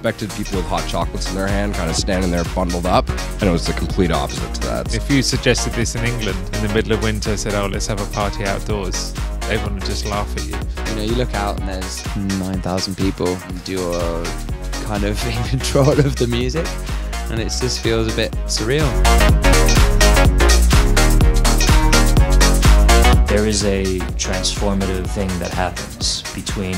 expected people with hot chocolates in their hand, kind of standing there bundled up, and it was the complete opposite to that. If you suggested this in England in the middle of winter, said, "Oh, let's have a party outdoors," everyone would just laugh at you. You know, you look out and there's 9,000 people, and you're kind of in control of the music, and it just feels a bit surreal. There is a transformative thing that happens between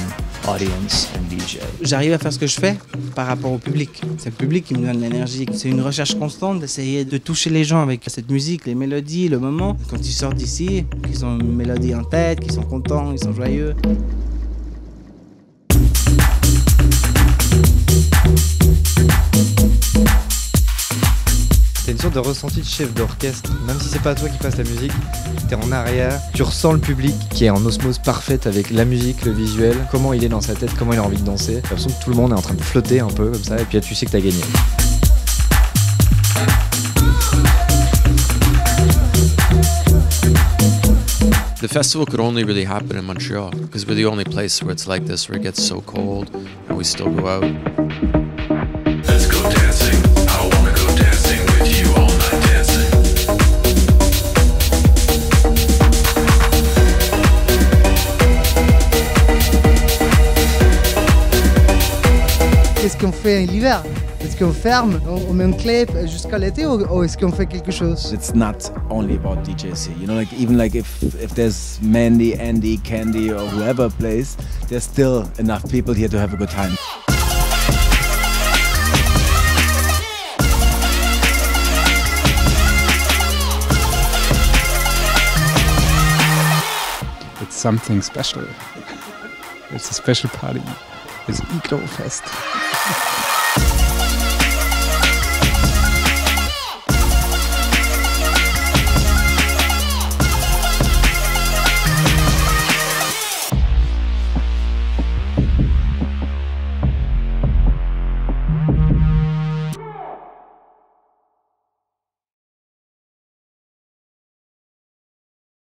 audience and DJ. J'arrive à faire ce que je fais par rapport au public. C'est le public qui me donne l'énergie. C'est une recherche constante d'essayer de toucher les gens avec cette musique, les mélodies, le moment. Quand ils sortent d'ici, qu'ils ont une mélodie en tête, qu'ils sont contents, ils sont joyeux. De ressenti de chef d'orchestre, même si c'est pas toi qui passe la musique, t'es en arrière, tu ressens le public qui est en osmose parfaite avec la musique, le visuel, comment il est dans sa tête, comment il a envie de danser. T'as l'impression que tout le monde est en train de flotter un peu comme ça, et puis là tu sais que t'as gagné. The festival could only really happen in Montreal because we're the only place where it's like this, where it gets so cold and we still go out. Qu'on fait l'hiver Est-ce qu'on ferme, on, on met un clé jusqu'à l'été ou, ou est-ce qu'on fait quelque chose It's not only about DJs here. You know, like even like if if there's Mandy, Andy, Candy, or whoever plays, there's still enough people here to have a good time. It's something special. It's a special party. It's Iglo Fest.